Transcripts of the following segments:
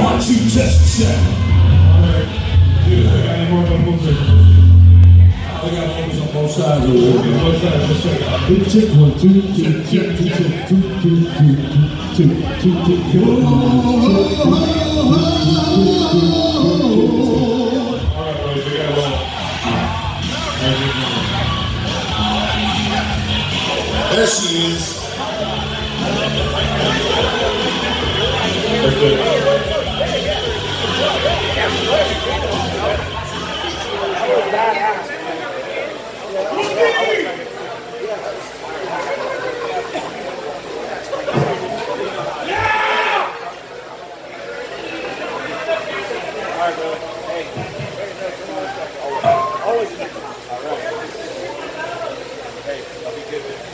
Why don't just check? Alright. Dude, I got more on? I got homies on both sides of it. Both sides, let's check. There she is.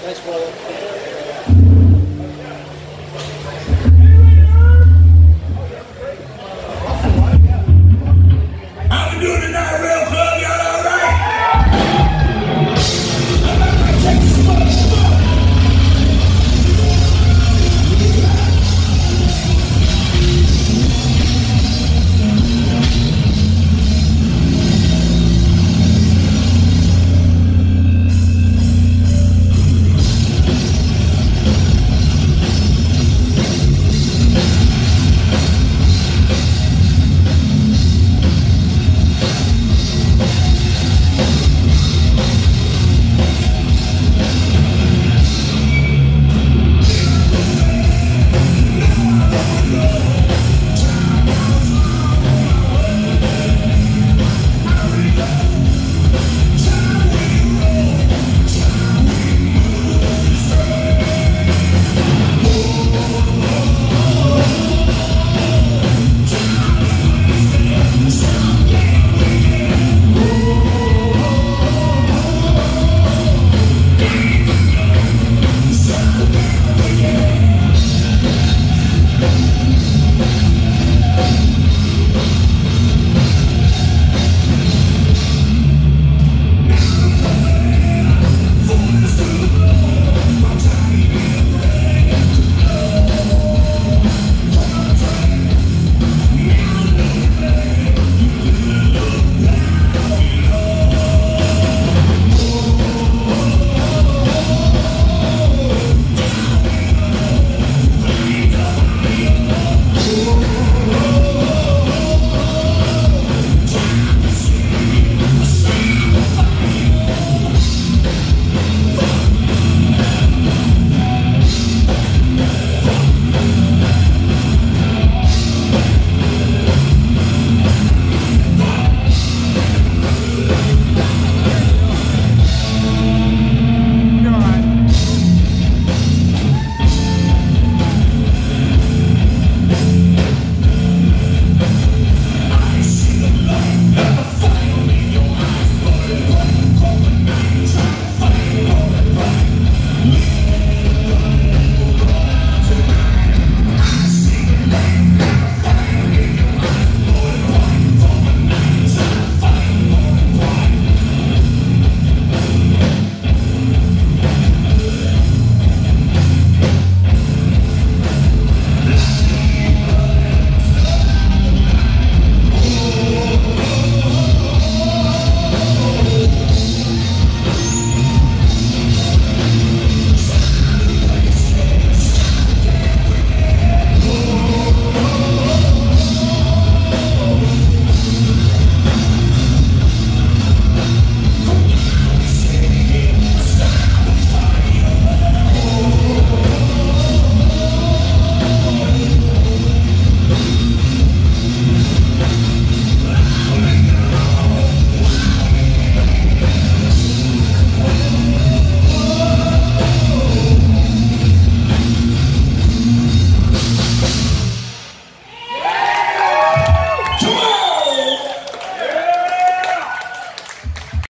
Nice brother.